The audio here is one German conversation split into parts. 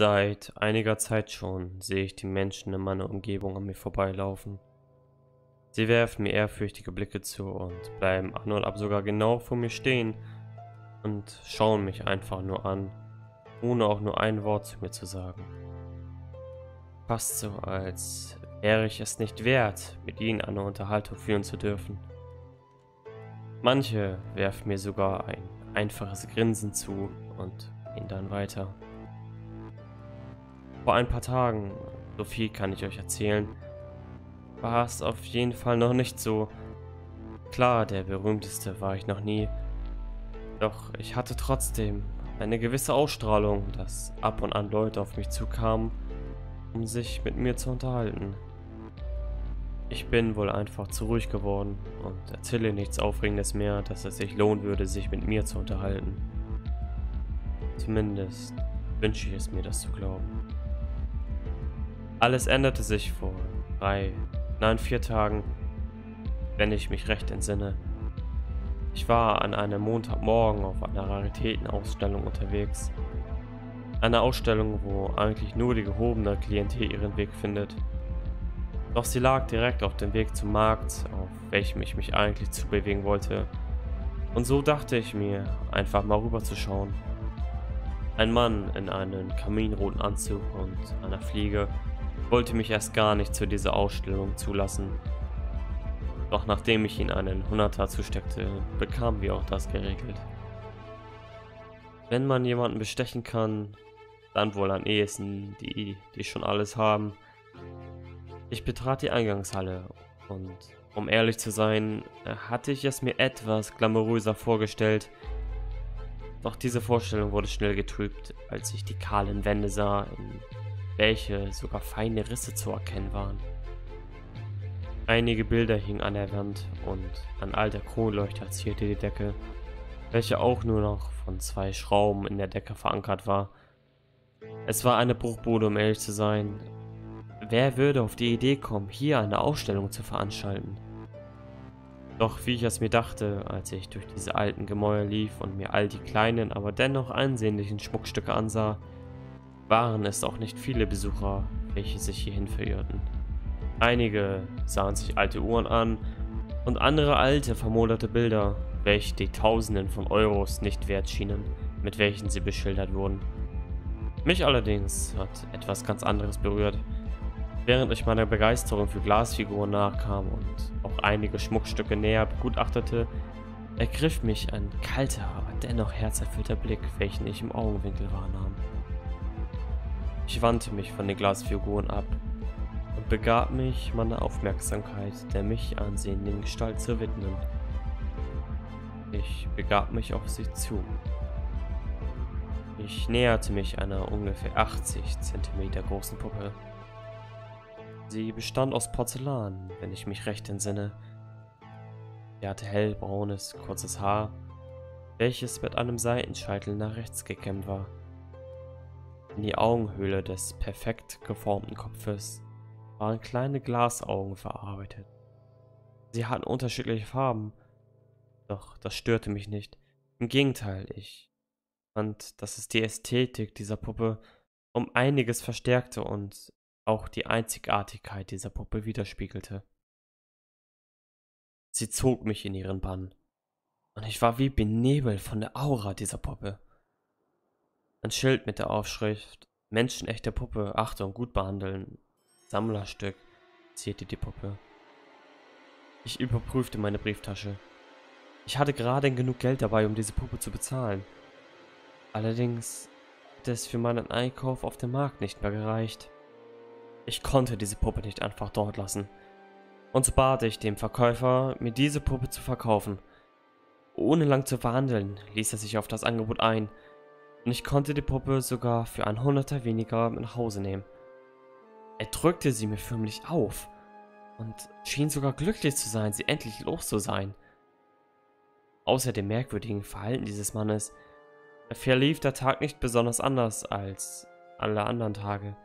Seit einiger Zeit schon sehe ich die Menschen in meiner Umgebung an mir vorbeilaufen. Sie werfen mir ehrfürchtige Blicke zu und bleiben an und ab sogar genau vor mir stehen und schauen mich einfach nur an, ohne auch nur ein Wort zu mir zu sagen. Fast so, als wäre ich es nicht wert, mit ihnen eine Unterhaltung führen zu dürfen. Manche werfen mir sogar ein einfaches Grinsen zu und gehen dann weiter. Vor ein paar Tagen, so viel kann ich euch erzählen, war es auf jeden Fall noch nicht so. Klar, der berühmteste war ich noch nie. Doch ich hatte trotzdem eine gewisse Ausstrahlung, dass ab und an Leute auf mich zukamen, um sich mit mir zu unterhalten. Ich bin wohl einfach zu ruhig geworden und erzähle nichts Aufregendes mehr, dass es sich lohnen würde, sich mit mir zu unterhalten. Zumindest wünsche ich es mir, das zu glauben. Alles änderte sich vor drei, nein vier Tagen, wenn ich mich recht entsinne. Ich war an einem Montagmorgen auf einer Raritätenausstellung unterwegs. Eine Ausstellung, wo eigentlich nur die gehobene Klientel ihren Weg findet. Doch sie lag direkt auf dem Weg zum Markt, auf welchem ich mich eigentlich zubewegen wollte. Und so dachte ich mir, einfach mal rüberzuschauen. Ein Mann in einem kaminroten Anzug und einer Fliege wollte mich erst gar nicht zu dieser Ausstellung zulassen. Doch nachdem ich ihn einen Hunderter zusteckte, bekamen wir auch das geregelt. Wenn man jemanden bestechen kann, dann wohl am ehesten die, die schon alles haben. Ich betrat die Eingangshalle und um ehrlich zu sein, hatte ich es mir etwas glamouröser vorgestellt. Doch diese Vorstellung wurde schnell getrübt, als ich die kahlen Wände sah, in welche sogar feine Risse zu erkennen waren. Einige Bilder hingen an der Wand und ein alter Kronleuchter zierte die Decke, welche auch nur noch von zwei Schrauben in der Decke verankert war. Es war eine Bruchbude, um ehrlich zu sein. Wer würde auf die Idee kommen, hier eine Ausstellung zu veranstalten? Doch wie ich es mir dachte, als ich durch diese alten Gemäuer lief und mir all die kleinen, aber dennoch ansehnlichen Schmuckstücke ansah, waren es auch nicht viele Besucher, welche sich hierhin verirrten. Einige sahen sich alte Uhren an und andere alte, vermoderte Bilder, welche die Tausenden von Euros nicht wert schienen, mit welchen sie beschildert wurden. Mich allerdings hat etwas ganz anderes berührt. Während ich meiner Begeisterung für Glasfiguren nachkam und auch einige Schmuckstücke näher begutachtete, ergriff mich ein kalter, aber dennoch herzerfüllter Blick, welchen ich im Augenwinkel wahrnahm. Ich wandte mich von den Glasfiguren ab und begab mich, meine Aufmerksamkeit der mich ansehenden Gestalt zu widmen. Ich begab mich auf sie zu. Ich näherte mich einer ungefähr 80 cm großen Puppe. Sie bestand aus Porzellan, wenn ich mich recht entsinne. Sie hatte hellbraunes, kurzes Haar, welches mit einem Seitenscheitel nach rechts gekämmt war. In die Augenhöhle des perfekt geformten Kopfes waren kleine Glasaugen verarbeitet. Sie hatten unterschiedliche Farben, doch das störte mich nicht. Im Gegenteil, ich fand, dass es die Ästhetik dieser Puppe um einiges verstärkte und auch die Einzigartigkeit dieser Puppe widerspiegelte. Sie zog mich in ihren Bann, und ich war wie benebelt von der Aura dieser Puppe. Ein Schild mit der Aufschrift Menschenechte Puppe, Achtung, gut behandeln. Sammlerstück, zierte die Puppe. Ich überprüfte meine Brieftasche. Ich hatte gerade genug Geld dabei, um diese Puppe zu bezahlen. Allerdings hätte es für meinen Einkauf auf dem Markt nicht mehr gereicht. Ich konnte diese Puppe nicht einfach dort lassen. Und so bat ich dem Verkäufer, mir diese Puppe zu verkaufen. Ohne lang zu verhandeln, ließ er sich auf das Angebot ein und ich konnte die Puppe sogar für ein Hunderter weniger mit nach Hause nehmen. Er drückte sie mir förmlich auf und schien sogar glücklich zu sein, sie endlich los zu sein. Außer dem merkwürdigen Verhalten dieses Mannes verlief der Tag nicht besonders anders als alle anderen Tage.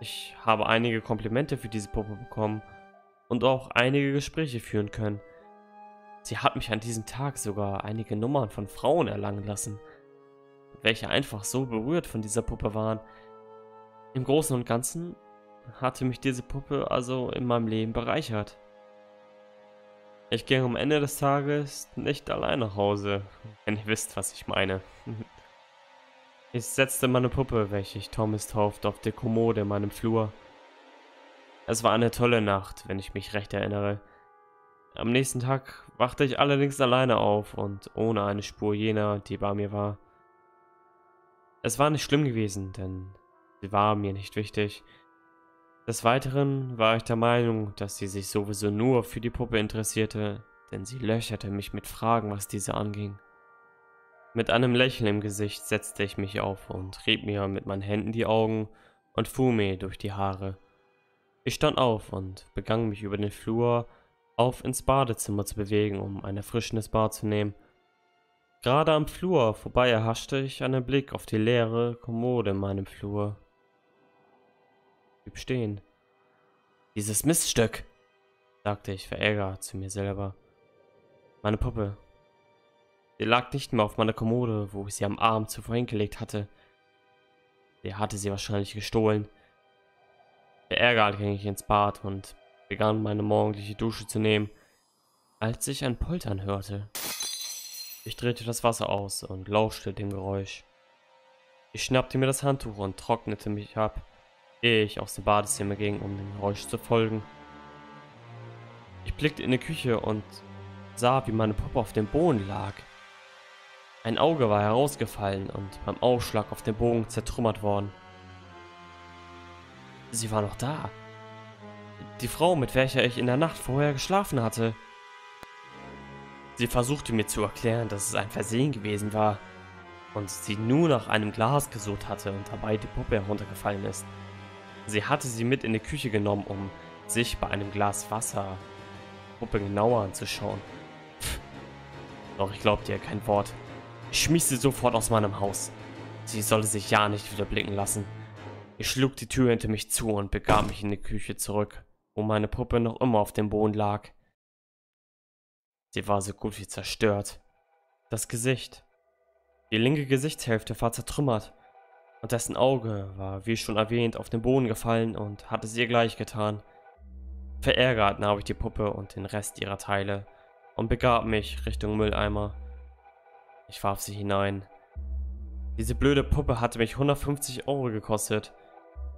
Ich habe einige Komplimente für diese Puppe bekommen und auch einige Gespräche führen können. Sie hat mich an diesem Tag sogar einige Nummern von Frauen erlangen lassen. Welche einfach so berührt von dieser Puppe waren. Im Großen und Ganzen hatte mich diese Puppe also in meinem Leben bereichert. Ich ging am Ende des Tages nicht allein nach Hause, wenn ihr wisst, was ich meine. Ich setzte meine Puppe, welche ich Thomas taufte, auf die Kommode in meinem Flur. Es war eine tolle Nacht, wenn ich mich recht erinnere. Am nächsten Tag wachte ich allerdings alleine auf und ohne eine Spur jener, die bei mir war. Es war nicht schlimm gewesen, denn sie war mir nicht wichtig. Des Weiteren war ich der Meinung, dass sie sich sowieso nur für die Puppe interessierte, denn sie löcherte mich mit Fragen, was diese anging. Mit einem Lächeln im Gesicht setzte ich mich auf und rieb mir mit meinen Händen die Augen und fuhr mir durch die Haare. Ich stand auf und begann mich über den Flur auf ins Badezimmer zu bewegen, um ein erfrischendes Bad zu nehmen. Gerade am Flur vorbei erhaschte ich einen Blick auf die leere Kommode in meinem Flur. Blieb stehen. Dieses Miststück, sagte ich verärgert zu mir selber. Meine Puppe. Sie lag nicht mehr auf meiner Kommode, wo ich sie am Abend zuvor hingelegt hatte. Der hatte sie wahrscheinlich gestohlen. Verärgert ging ich ins Bad und begann meine morgendliche Dusche zu nehmen, als ich ein Poltern hörte. Ich drehte das Wasser aus und lauschte dem Geräusch. Ich schnappte mir das Handtuch und trocknete mich ab, ehe ich aus dem Badezimmer ging, um dem Geräusch zu folgen. Ich blickte in die Küche und sah, wie meine Puppe auf dem Boden lag. Ein Auge war herausgefallen und beim Aufschlag auf dem Bogen zertrümmert worden. Sie war noch da. Die Frau, mit welcher ich in der Nacht vorher geschlafen hatte. Sie versuchte mir zu erklären, dass es ein Versehen gewesen war und sie nur nach einem Glas gesucht hatte und dabei die Puppe heruntergefallen ist. Sie hatte sie mit in die Küche genommen, um sich bei einem Glas Wasser die Puppe genauer anzuschauen. Pff. Doch ich glaubte ihr kein Wort. Ich schmiss sie sofort aus meinem Haus. Sie solle sich ja nicht wieder blicken lassen. Ich schlug die Tür hinter mich zu und begab mich in die Küche zurück wo meine Puppe noch immer auf dem Boden lag. Sie war so gut wie zerstört. Das Gesicht. Die linke Gesichtshälfte war zertrümmert und dessen Auge war, wie schon erwähnt, auf den Boden gefallen und hatte es ihr gleich getan. Verärgert nahm ich die Puppe und den Rest ihrer Teile und begab mich Richtung Mülleimer. Ich warf sie hinein. Diese blöde Puppe hatte mich 150 Euro gekostet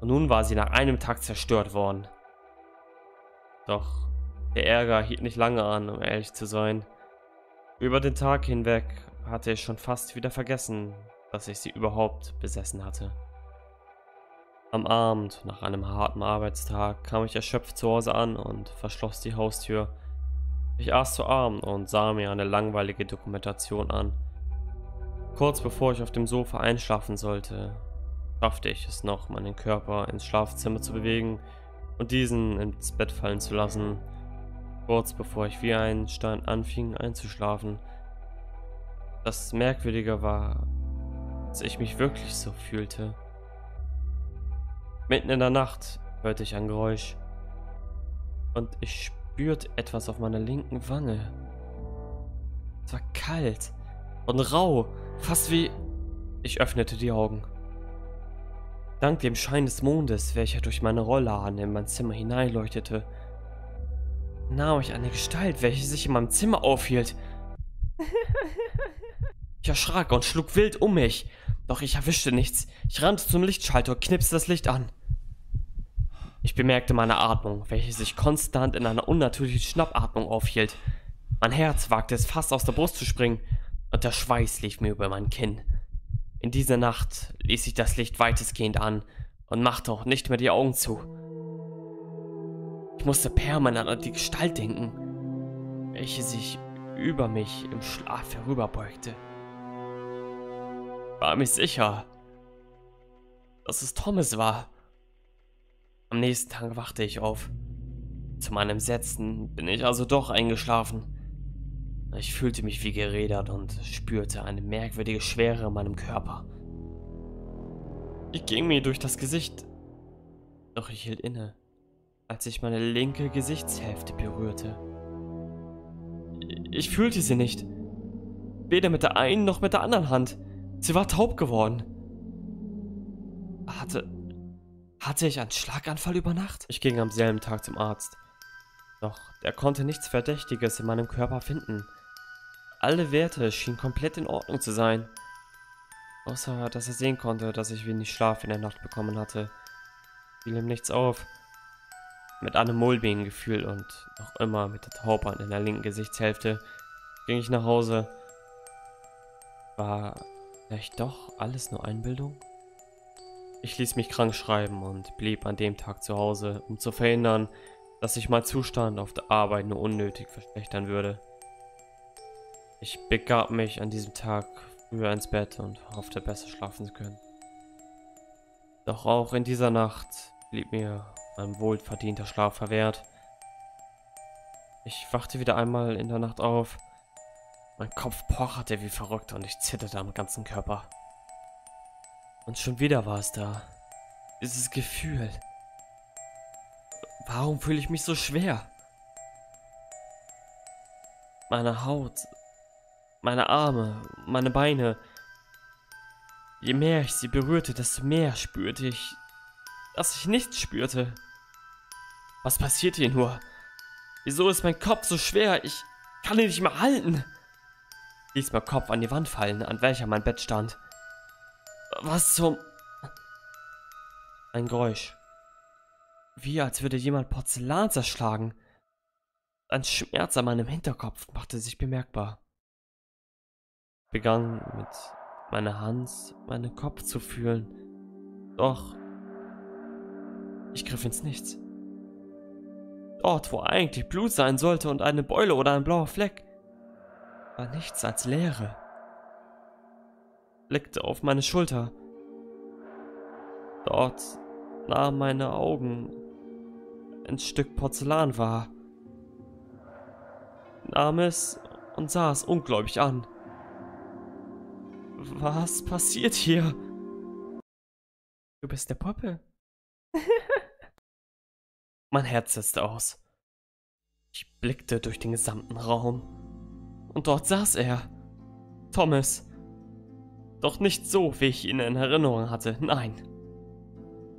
und nun war sie nach einem Tag zerstört worden. Doch der Ärger hielt nicht lange an, um ehrlich zu sein. Über den Tag hinweg hatte ich schon fast wieder vergessen, dass ich sie überhaupt besessen hatte. Am Abend, nach einem harten Arbeitstag, kam ich erschöpft zu Hause an und verschloss die Haustür. Ich aß zu Abend und sah mir eine langweilige Dokumentation an. Kurz bevor ich auf dem Sofa einschlafen sollte, schaffte ich es noch, meinen Körper ins Schlafzimmer zu bewegen und diesen ins Bett fallen zu lassen, kurz bevor ich wie ein Stein anfing einzuschlafen. Das Merkwürdige war, dass ich mich wirklich so fühlte. Mitten in der Nacht hörte ich ein Geräusch und ich spürte etwas auf meiner linken Wange. Es war kalt und rau, fast wie... Ich öffnete die Augen. Dank dem Schein des Mondes, welcher durch meine Rollladen in mein Zimmer hineinleuchtete, nahm ich eine Gestalt, welche sich in meinem Zimmer aufhielt. Ich erschrak und schlug wild um mich, doch ich erwischte nichts. Ich rannte zum Lichtschalter und knipste das Licht an. Ich bemerkte meine Atmung, welche sich konstant in einer unnatürlichen Schnappatmung aufhielt. Mein Herz wagte es fast aus der Brust zu springen, und der Schweiß lief mir über mein Kinn. In dieser Nacht ließ ich das Licht weitestgehend an und machte auch nicht mehr die Augen zu. Ich musste permanent an die Gestalt denken, welche sich über mich im Schlaf herüberbeugte. War mir sicher, dass es Thomas war. Am nächsten Tag wachte ich auf. Zu meinem Entsetzen bin ich also doch eingeschlafen. Ich fühlte mich wie gerädert und spürte eine merkwürdige Schwere in meinem Körper. Ich ging mir durch das Gesicht, doch ich hielt inne, als ich meine linke Gesichtshälfte berührte. Ich fühlte sie nicht, weder mit der einen noch mit der anderen Hand. Sie war taub geworden. Hatte. Hatte ich einen Schlaganfall über Nacht? Ich ging am selben Tag zum Arzt. Doch der konnte nichts Verdächtiges in meinem Körper finden. Alle Werte schienen komplett in Ordnung zu sein. Außer, dass er sehen konnte, dass ich wenig Schlaf in der Nacht bekommen hatte. Fiel ihm nichts auf. Mit einem mulmigen Gefühl und noch immer mit der Taubern in der linken Gesichtshälfte ging ich nach Hause. War vielleicht doch alles nur Einbildung? Ich ließ mich krank schreiben und blieb an dem Tag zu Hause, um zu verhindern, dass sich mein Zustand auf der Arbeit nur unnötig verschlechtern würde. Ich begab mich an diesem Tag früher ins Bett und hoffte besser schlafen zu können. Doch auch in dieser Nacht blieb mir mein wohlverdienter Schlaf verwehrt. Ich wachte wieder einmal in der Nacht auf. Mein Kopf pocherte wie verrückt und ich zitterte am ganzen Körper. Und schon wieder war es da. Dieses Gefühl. Warum fühle ich mich so schwer? Meine Haut, meine Arme, meine Beine. Je mehr ich sie berührte, desto mehr spürte ich, dass ich nichts spürte. Was passiert hier nur? Wieso ist mein Kopf so schwer? Ich kann ihn nicht mehr halten. Ließ mein Kopf an die Wand fallen, an welcher mein Bett stand. Was zum... Ein Geräusch. Wie als würde jemand Porzellan zerschlagen. Ein Schmerz an meinem Hinterkopf machte sich bemerkbar. Begann mit meiner Hand meinen Kopf zu fühlen. Doch ich griff ins Nichts. Dort, wo eigentlich Blut sein sollte und eine Beule oder ein blauer Fleck, war nichts als Leere. Blickte auf meine Schulter. Dort nahm meine Augen ein Stück Porzellan wahr. Nahm es und sah es ungläubig an. Was passiert hier? Du bist der Puppe. mein Herz setzte aus. Ich blickte durch den gesamten Raum. Und dort saß er. Thomas. Doch nicht so, wie ich ihn in Erinnerung hatte, nein.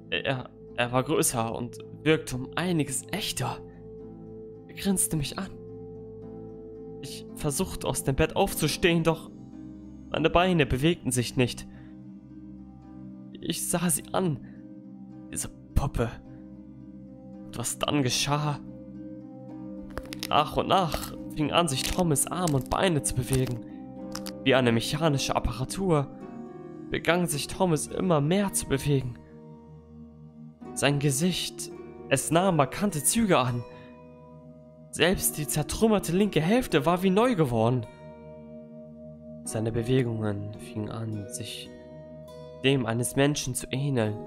Er, er war größer und wirkte um einiges echter. Er grinste mich an. Ich versuchte aus dem Bett aufzustehen, doch meine Beine bewegten sich nicht. Ich sah sie an. Diese Puppe. Was dann geschah? Nach und nach fing an, sich Thomas Arme und Beine zu bewegen. Wie eine mechanische Apparatur begann sich Thomas immer mehr zu bewegen. Sein Gesicht, es nahm markante Züge an. Selbst die zertrümmerte linke Hälfte war wie neu geworden. Seine Bewegungen fingen an, sich dem eines Menschen zu ähneln,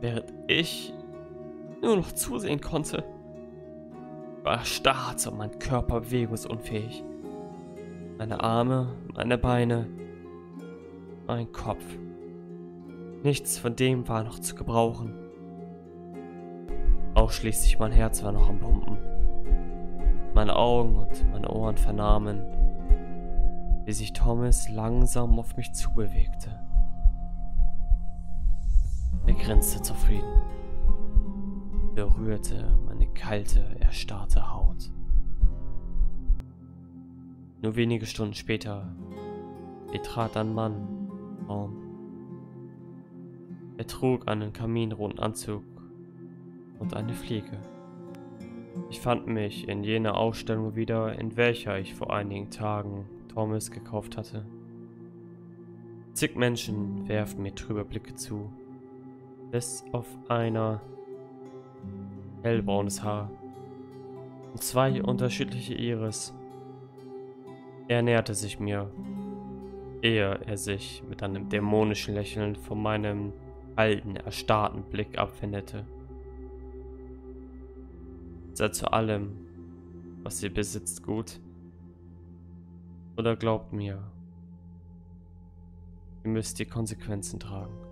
während ich nur noch zusehen konnte. Ich war erstarrt und mein Körper bewegungsunfähig. Meine Arme, meine Beine, mein Kopf. Nichts von dem war noch zu gebrauchen. Ausschließlich mein Herz war noch am Pumpen. Meine Augen und meine Ohren vernahmen, wie sich Thomas langsam auf mich zubewegte. Er grinste zufrieden, berührte meine kalte, erstarrte Haut. Nur wenige Stunden später betrat ein Mann Raum. Er trug einen kaminroten Anzug und eine Fliege. Ich fand mich in jener Ausstellung wieder, in welcher ich vor einigen Tagen Thomas gekauft hatte. Zig Menschen werfen mir trübe Blicke zu, bis auf einer hellbraunes Haar und zwei unterschiedliche Iris. Er näherte sich mir, ehe er sich mit einem dämonischen Lächeln von meinem alten, erstarrten Blick abwendete. Seid zu allem, was ihr besitzt, gut. Oder glaubt mir, ihr müsst die Konsequenzen tragen.